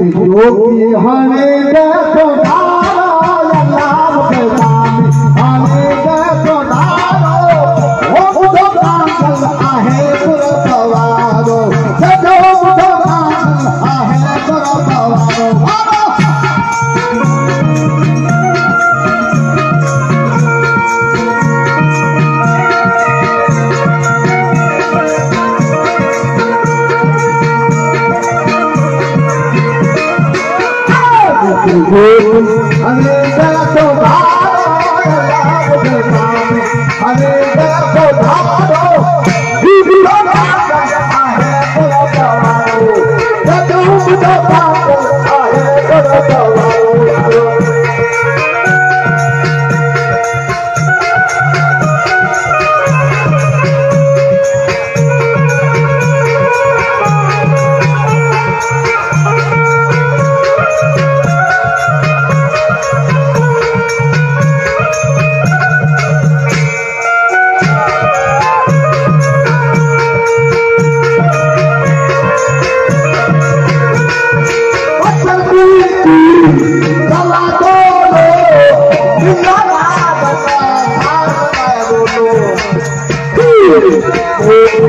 हाणे देखो नारो I'm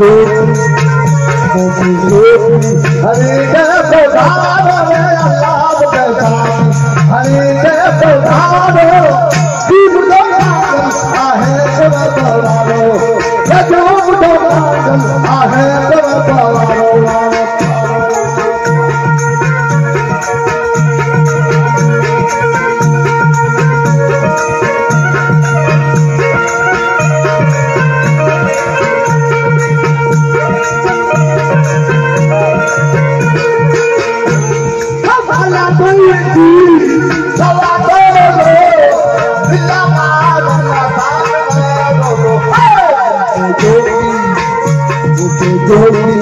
हरे दोड़ी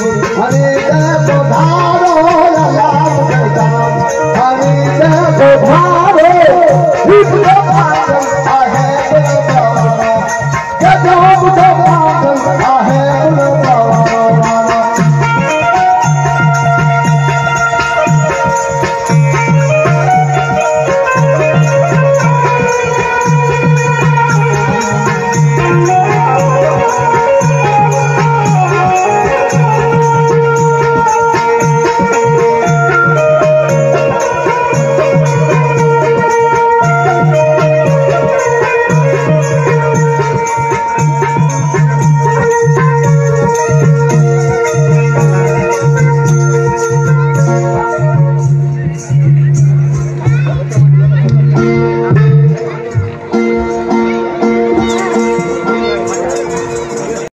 अरे